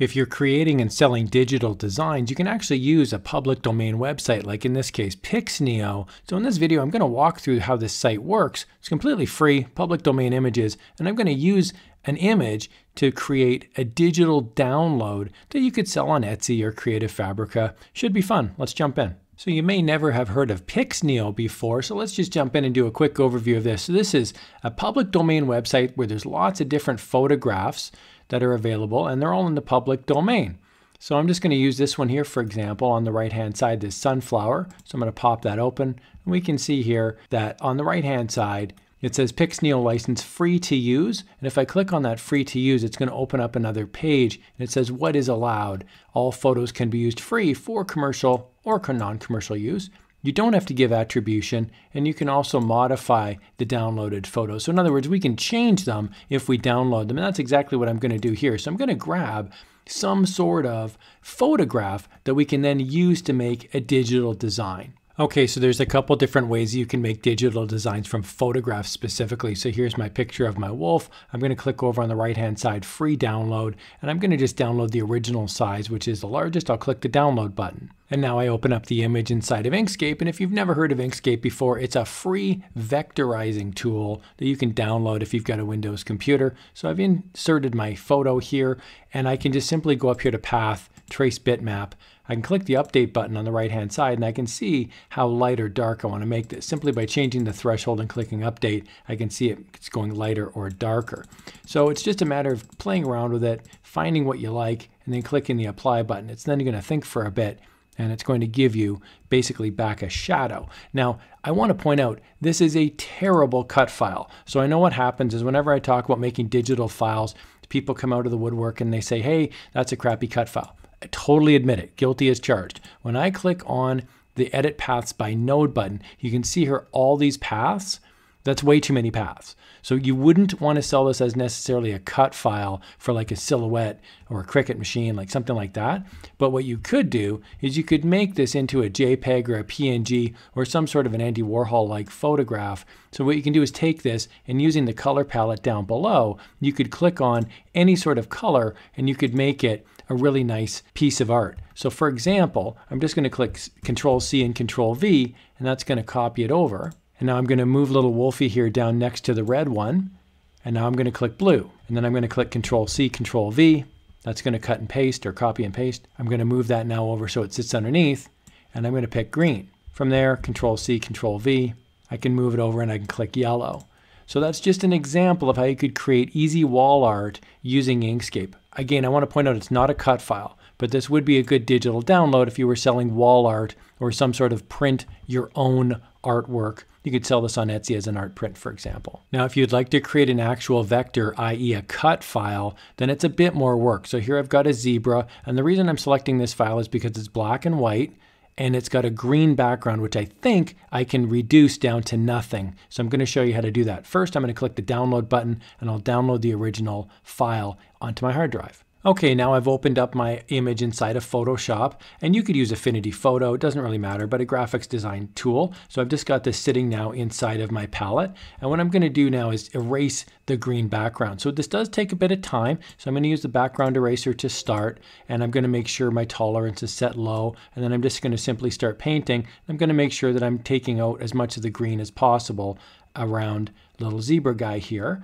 If you're creating and selling digital designs, you can actually use a public domain website, like in this case, Pixnio. So in this video, I'm going to walk through how this site works. It's completely free, public domain images, and I'm going to use an image to create a digital download that you could sell on Etsy or Creative Fabrica. Should be fun. Let's jump in. So you may never have heard of Pixnio before, so let's just jump in and do a quick overview of this. So this is a public domain website where there's lots of different photographs that are available and they're all in the public domain. So I'm just going to use this one here, for example, on the right hand side, this sunflower. So I'm going to pop that open and we can see here that on the right hand side, it says Pixnio license free to use. And if I click on that free to use, it's going to open up another page and it says what is allowed. All photos can be used free for commercial or non-commercial use. You don't have to give attribution, and you can also modify the downloaded photos. So in other words, we can change them if we download them, and that's exactly what I'm going to do here. So I'm going to grab some sort of photograph that we can then use to make a digital design. Okay, so there's a couple different ways you can make digital designs from photographs specifically. So here's my picture of my wolf. I'm going to click over on the right hand side, free download, and I'm going to just download the original size, which is the largest. I'll click the download button. And now I open up the image inside of Inkscape. And if you've never heard of Inkscape before, it's a free vectorizing tool that you can download if you've got a Windows computer. So I've inserted my photo here, and I can just simply go up here to Path, Trace Bitmap, I can click the update button on the right hand side and I can see how light or dark I want to make this. Simply by changing the threshold and clicking update, I can see it's going lighter or darker. So it's just a matter of playing around with it, finding what you like, and then clicking the apply button. It's then going to think for a bit and it's going to give you basically back a shadow. Now, I want to point out this is a terrible cut file. So I know what happens is whenever I talk about making digital files, people come out of the woodwork and they say, hey, that's a crappy cut file. I totally admit it, guilty as charged. When I click on the edit paths by node button, you can see here all these paths. That's way too many paths. So you wouldn't want to sell this as necessarily a cut file for like a silhouette or a Cricut machine, like something like that. But what you could do is you could make this into a JPEG or a PNG or some sort of an Andy Warhol like photograph. So what you can do is take this and using the color palette down below, you could click on any sort of color and you could make it a really nice piece of art. So for example, I'm just going to click Control C and Control V, and that's going to copy it over. And now I'm going to move little Wolfie here down next to the red one. And now I'm going to click blue. And then I'm going to click Control C, Control V. That's going to cut and paste or copy and paste. I'm going to move that now over so it sits underneath. And I'm going to pick green. From there, Control C, Control V. I can move it over and I can click yellow. So that's just an example of how you could create easy wall art using Inkscape. Again, I want to point out it's not a cut file, but this would be a good digital download if you were selling wall art or some sort of print your own artwork. You could sell this on Etsy as an art print, for example. Now, if you'd like to create an actual vector, i.e. a cut file, then it's a bit more work. So here I've got a zebra, and the reason I'm selecting this file is because it's black and white, and it's got a green background, which I think I can reduce down to nothing. So I'm gonna show you how to do that. First, I'm gonna click the download button, and I'll download the original file onto my hard drive. Okay, now I've opened up my image inside of Photoshop, and you could use Affinity Photo, it doesn't really matter, but a graphics design tool. So I've just got this sitting now inside of my palette. And what I'm gonna do now is erase the green background. So this does take a bit of time. So I'm gonna use the background eraser to start, and I'm gonna make sure my tolerance is set low, and then I'm just gonna simply start painting. I'm gonna make sure that I'm taking out as much of the green as possible around little zebra guy here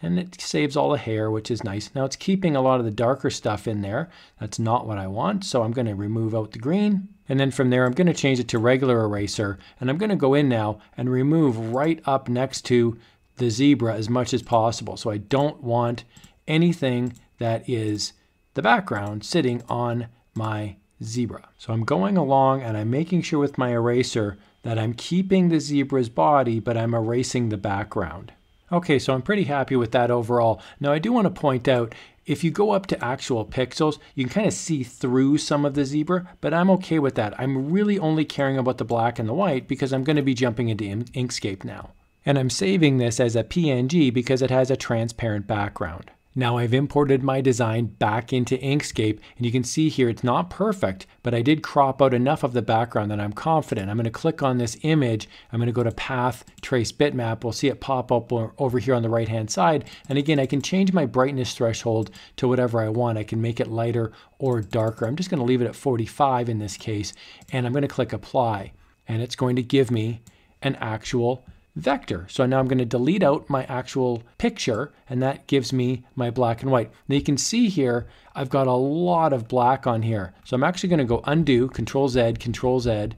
and it saves all the hair, which is nice. Now it's keeping a lot of the darker stuff in there. That's not what I want, so I'm going to remove out the green. And then from there, I'm going to change it to regular eraser, and I'm going to go in now and remove right up next to the zebra as much as possible. So I don't want anything that is the background sitting on my zebra. So I'm going along and I'm making sure with my eraser that I'm keeping the zebra's body, but I'm erasing the background. Okay, so I'm pretty happy with that overall. Now I do want to point out, if you go up to actual pixels, you can kind of see through some of the zebra, but I'm okay with that. I'm really only caring about the black and the white because I'm going to be jumping into Inkscape now. And I'm saving this as a PNG because it has a transparent background. Now I've imported my design back into Inkscape and you can see here it's not perfect, but I did crop out enough of the background that I'm confident. I'm going to click on this image. I'm going to go to Path, Trace Bitmap. We'll see it pop up over here on the right hand side. And again, I can change my brightness threshold to whatever I want. I can make it lighter or darker. I'm just going to leave it at 45 in this case. And I'm going to click Apply. And it's going to give me an actual vector. So now I'm going to delete out my actual picture and that gives me my black and white. Now you can see here I've got a lot of black on here. So I'm actually going to go undo, Control Z, Control Z,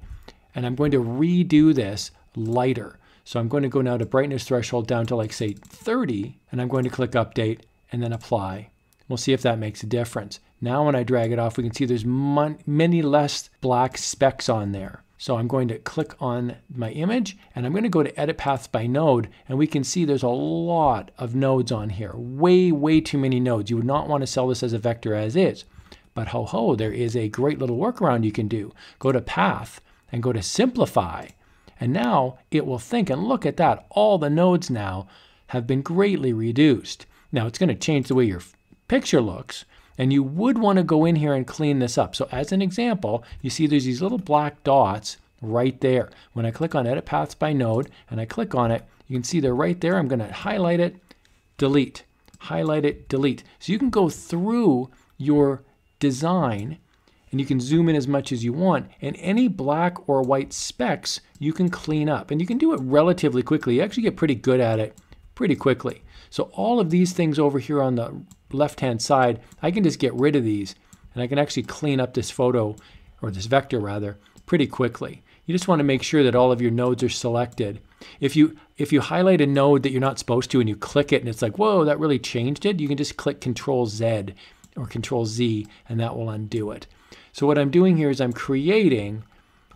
and I'm going to redo this lighter. So I'm going to go now to brightness threshold down to like say 30 and I'm going to click update and then apply. We'll see if that makes a difference. Now when I drag it off we can see there's many less black specks on there. So I'm going to click on my image and I'm going to go to edit paths by node and we can see there's a lot of nodes on here. Way, way too many nodes. You would not want to sell this as a vector as is. But ho ho, there is a great little workaround you can do. Go to path and go to simplify. And now it will think and look at that. All the nodes now have been greatly reduced. Now it's going to change the way your picture looks, and you would want to go in here and clean this up. So as an example, you see there's these little black dots right there. When I click on Edit Paths by Node and I click on it, you can see they're right there. I'm going to highlight it, delete, highlight it, delete. So you can go through your design and you can zoom in as much as you want. And any black or white specks you can clean up. And you can do it relatively quickly. You actually get pretty good at it pretty quickly. So all of these things over here on the left-hand side, I can just get rid of these and I can actually clean up this photo, or this vector rather, pretty quickly. You just want to make sure that all of your nodes are selected. If you if you highlight a node that you're not supposed to and you click it and it's like, whoa, that really changed it, you can just click Control Z or Control Z and that will undo it. So what I'm doing here is I'm creating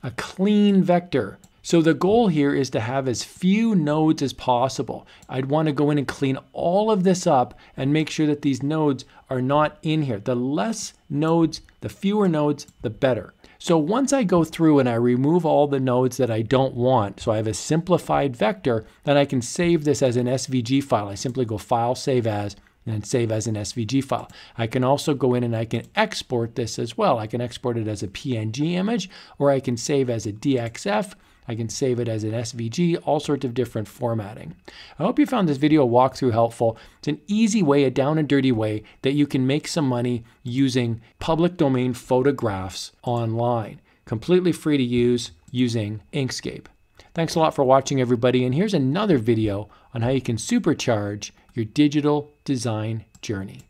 a clean vector so the goal here is to have as few nodes as possible. I'd want to go in and clean all of this up and make sure that these nodes are not in here. The less nodes, the fewer nodes, the better. So once I go through and I remove all the nodes that I don't want, so I have a simplified vector, then I can save this as an SVG file. I simply go File, Save As, and save as an SVG file. I can also go in and I can export this as well. I can export it as a PNG image, or I can save as a DXF, I can save it as an SVG, all sorts of different formatting. I hope you found this video walkthrough helpful. It's an easy way, a down and dirty way that you can make some money using public domain photographs online. Completely free to use using Inkscape. Thanks a lot for watching everybody and here's another video on how you can supercharge your digital design journey.